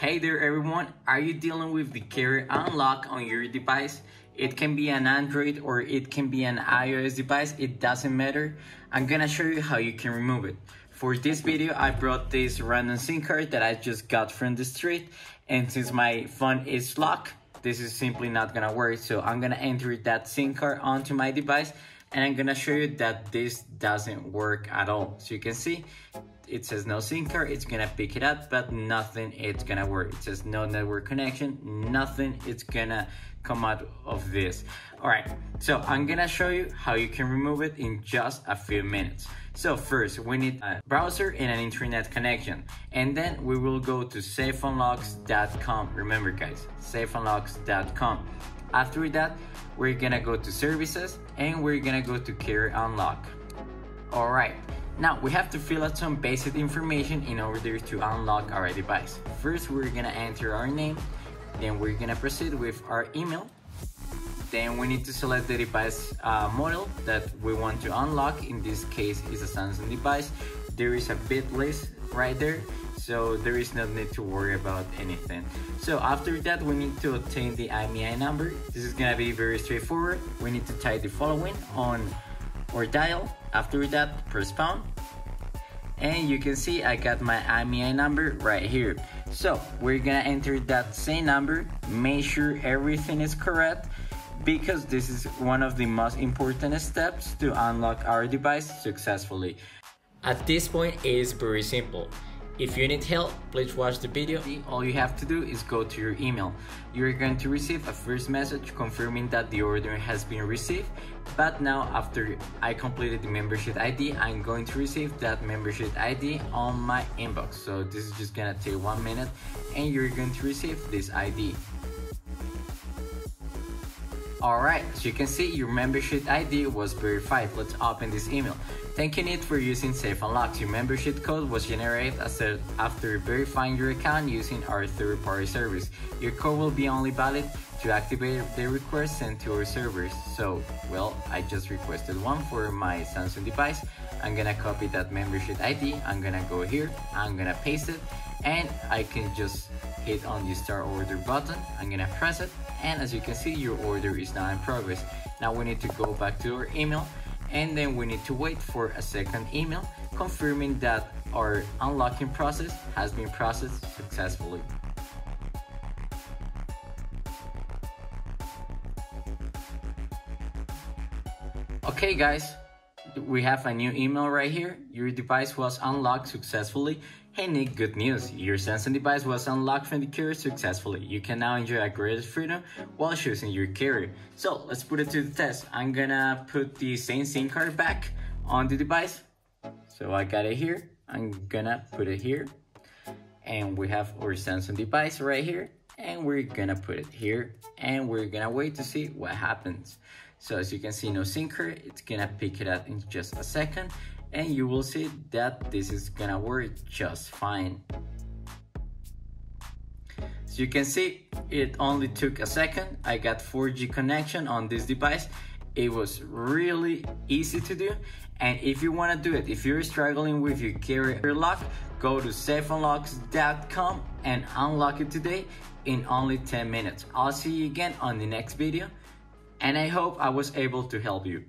hey there everyone, are you dealing with the carrier unlock on your device? It can be an Android or it can be an iOS device, it doesn't matter. I'm gonna show you how you can remove it. For this video, I brought this random SIM card that I just got from the street and since my phone is locked, this is simply not gonna work. So I'm gonna enter that SIM card onto my device and I'm gonna show you that this doesn't work at all. So you can see it says no card, it's gonna pick it up, but nothing it's gonna work. It says no network connection, nothing it's gonna come out of this. All right, so I'm gonna show you how you can remove it in just a few minutes. So first, we need a browser and an internet connection. And then we will go to safeunlocks.com. Remember guys, safeunlocks.com. After that, we're gonna go to services and we're gonna go to carrier unlock. All right, now we have to fill out some basic information in order to unlock our device. First, we're gonna enter our name, then we're gonna proceed with our email. Then we need to select the device uh, model that we want to unlock. In this case, is a Samsung device. There is a bit list right there, so there is no need to worry about anything. So after that, we need to obtain the IMEI number. This is gonna be very straightforward. We need to type the following on or dial. After that, press pound. And you can see I got my IMEI number right here. So we're gonna enter that same number, make sure everything is correct because this is one of the most important steps to unlock our device successfully. At this point, it is very simple. If you need help, please watch the video. All you have to do is go to your email. You're going to receive a first message confirming that the order has been received. But now after I completed the membership ID, I'm going to receive that membership ID on my inbox. So this is just gonna take one minute and you're going to receive this ID. Alright, so you can see your membership ID was verified. Let's open this email. Thanking it for using Safe Unlocks. Your membership code was generated as after verifying your account using our third-party service. Your code will be only valid to activate the request sent to our servers. So, well, I just requested one for my Samsung device. I'm gonna copy that membership ID. I'm gonna go here. I'm gonna paste it and I can just hit on the start order button. I'm gonna press it and as you can see your order is now in progress. Now we need to go back to our email and then we need to wait for a second email confirming that our unlocking process has been processed successfully. Okay guys, we have a new email right here. Your device was unlocked successfully. Hey Nick, good news. Your Samsung device was unlocked from the carrier successfully. You can now enjoy a greater freedom while choosing your carrier. So let's put it to the test. I'm gonna put the same SIM card back on the device. So I got it here. I'm gonna put it here. And we have our Samsung device right here. And we're gonna put it here. And we're gonna wait to see what happens. So as you can see, no sinker. It's gonna pick it up in just a second and you will see that this is gonna work just fine. So you can see it only took a second. I got 4G connection on this device. It was really easy to do. And if you wanna do it, if you're struggling with your carrier lock, go to safeunlocks.com and unlock it today in only 10 minutes. I'll see you again on the next video and I hope I was able to help you.